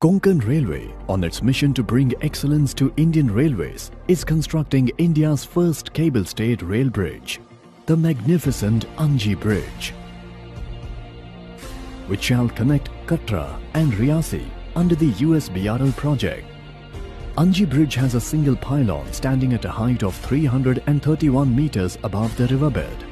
Konkan Railway, on its mission to bring excellence to Indian railways, is constructing India's first cable-stayed rail bridge, the magnificent Anji Bridge, which shall connect Katra and Reasi under the USBRL project. Anji Bridge has a single pylon standing at a height of 331 meters above the riverbed.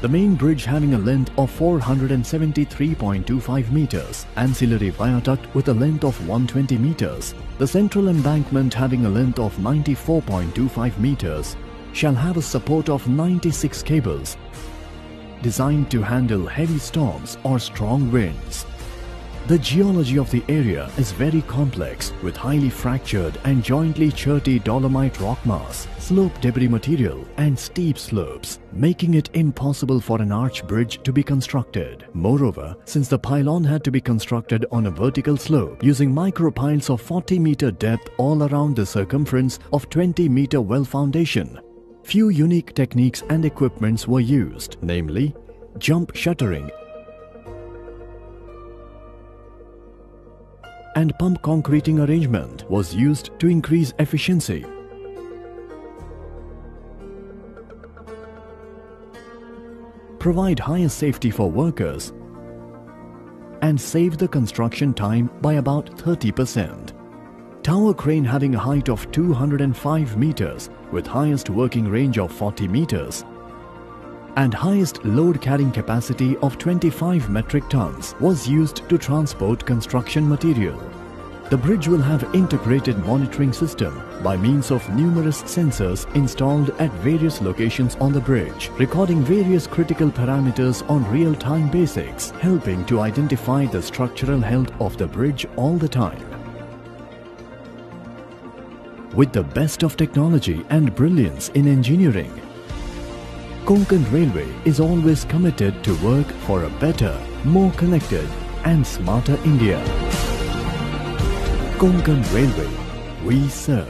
The main bridge having a length of 473.25 meters, ancillary viaduct with a length of 120 meters, the central embankment having a length of 94.25 meters, shall have a support of 96 cables designed to handle heavy storms or strong winds. The geology of the area is very complex with highly fractured and jointly cherty dolomite rock mass, slope debris material and steep slopes, making it impossible for an arch bridge to be constructed. Moreover, since the pylon had to be constructed on a vertical slope using micropiles of 40 meter depth all around the circumference of 20 meter well foundation, few unique techniques and equipments were used, namely jump shuttering and pump concreting arrangement was used to increase efficiency. Provide higher safety for workers and save the construction time by about 30%. Tower crane having a height of 205 meters with highest working range of 40 meters and highest load carrying capacity of 25 metric tons was used to transport construction material. The bridge will have integrated monitoring system by means of numerous sensors installed at various locations on the bridge, recording various critical parameters on real-time basics, helping to identify the structural health of the bridge all the time. With the best of technology and brilliance in engineering, Konkan Railway is always committed to work for a better, more connected and smarter India. Konkan Railway, we serve.